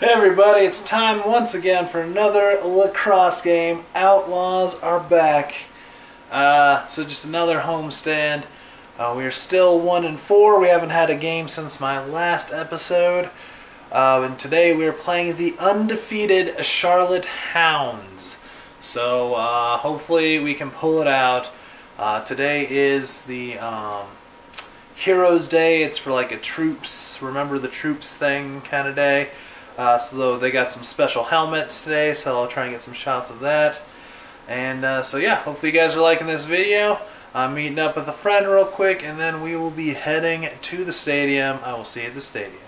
Hey everybody, it's time once again for another lacrosse game. Outlaws are back. Uh, so just another homestand. Uh, we are still one and four. We haven't had a game since my last episode. Uh, and today we are playing the undefeated Charlotte Hounds. So uh, hopefully we can pull it out. Uh, today is the um, Heroes Day. It's for like a troops, remember the troops thing kind of day. Uh, so they got some special helmets today, so I'll try and get some shots of that. And uh, so yeah, hopefully you guys are liking this video. I'm meeting up with a friend real quick, and then we will be heading to the stadium. I will see you at the stadium.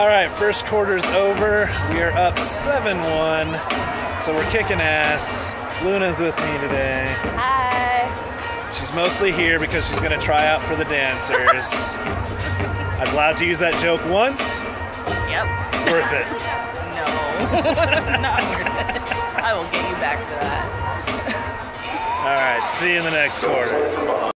All right, first quarter's over. We are up 7-1, so we're kicking ass. Luna's with me today. Hi. She's mostly here because she's gonna try out for the dancers. I'm allowed to use that joke once. Yep. Worth it. No. Not worth it. I will get you back for that. All right, see you in the next quarter.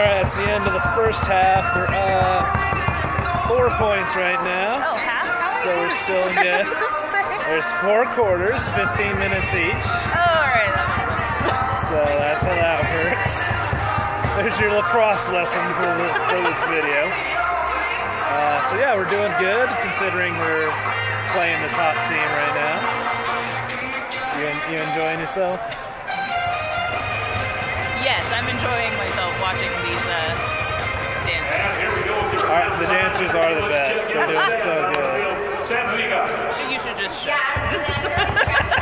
Right, that's the end of the first half. We're up four points right now. Oh, half? How So we're still in good. There's four quarters, 15 minutes each. Oh, alright, that makes sense. So that's how that works. There's your lacrosse lesson for, the, for this video. Uh, so yeah, we're doing good considering we're playing the top team right now. You, you enjoying yourself? Yes, I'm enjoying myself watching these uh, dances. All right, the dancers are the best. They're doing so good. Sam, who you got? You should just Yeah,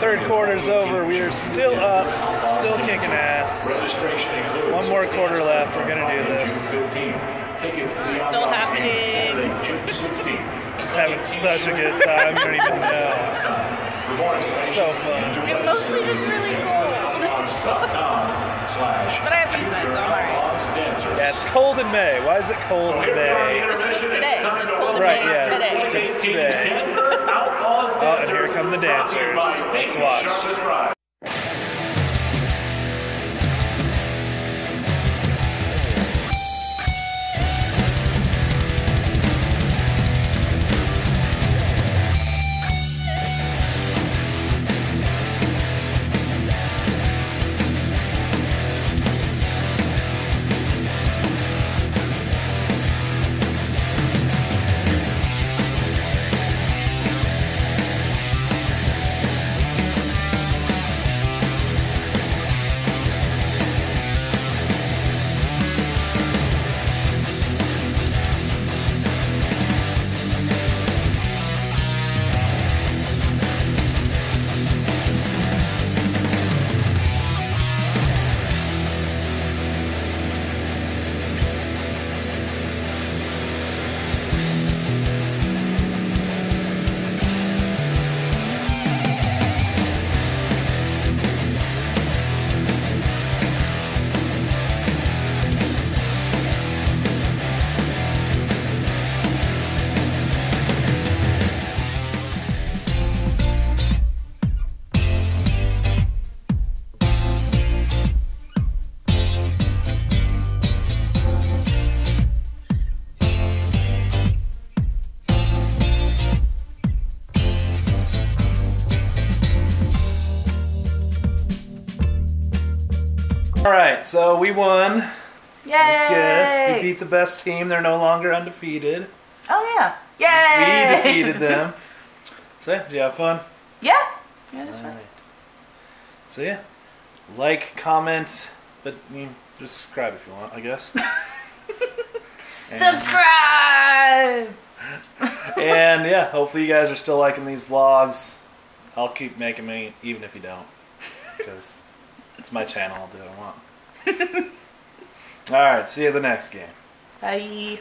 third quarter's over. We are still up, still kicking ass. One more quarter left. We're gonna do this. It's still happening. Just having such a good time. You don't even know. So fun. I'm mostly just really cold. but I have pizza, so I'm alright. Yeah, it's cold in May. Why is it cold in May? It's just today. It's cold in Right, May yeah. today. Just today. And here come the dancers. Let's watch. All right, so we won. Yay! That's good. We beat the best team. They're no longer undefeated. oh yeah! Yay! We defeated them. So, yeah, did you have fun? Yeah. Yeah, that's fine. right. So yeah, like, comment, but you know, just subscribe if you want, I guess. Subscribe. And yeah, hopefully you guys are still liking these vlogs. I'll keep making me, even if you don't, because it's my channel. I'll do what I want. All right, see you the next game. Bye.